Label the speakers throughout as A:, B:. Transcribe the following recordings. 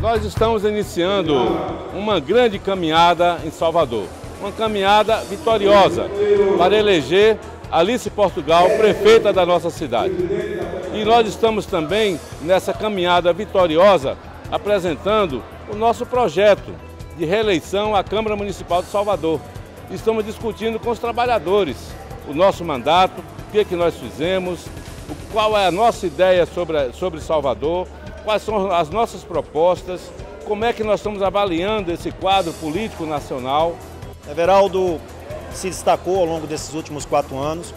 A: Nós estamos iniciando uma grande caminhada em Salvador. Uma caminhada vitoriosa para eleger Alice Portugal, prefeita da nossa cidade. E nós estamos também nessa caminhada vitoriosa apresentando o nosso projeto de reeleição à Câmara Municipal de Salvador. Estamos discutindo com os trabalhadores o nosso mandato, o que, é que nós fizemos, qual é a nossa ideia sobre, sobre Salvador, quais são as nossas propostas, como é que nós estamos avaliando esse quadro político nacional.
B: Everaldo se destacou ao longo desses últimos quatro anos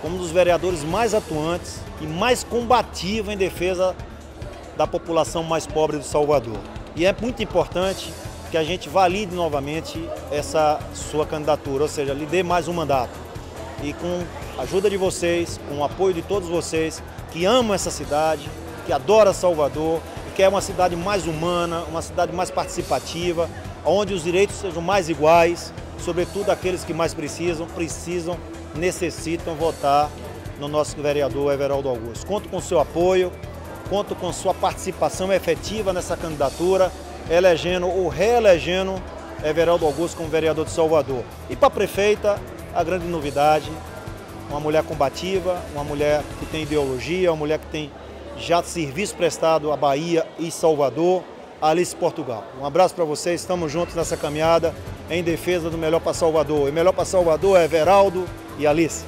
B: como um dos vereadores mais atuantes e mais combativo em defesa da população mais pobre de Salvador. E é muito importante que a gente valide novamente essa sua candidatura, ou seja, lhe dê mais um mandato. E com a ajuda de vocês, com o apoio de todos vocês que amam essa cidade, que adora Salvador, que é uma cidade mais humana, uma cidade mais participativa, onde os direitos sejam mais iguais, sobretudo aqueles que mais precisam, precisam, necessitam votar no nosso vereador Everaldo Augusto. Conto com seu apoio, conto com sua participação efetiva nessa candidatura, elegendo ou reelegendo Everaldo Augusto como vereador de Salvador. E para a prefeita, a grande novidade, uma mulher combativa, uma mulher que tem ideologia, uma mulher que tem já serviço prestado à Bahia e Salvador, Alice Portugal. Um abraço para vocês, estamos juntos nessa caminhada em defesa do melhor para Salvador. E melhor para Salvador é Everaldo e Alice.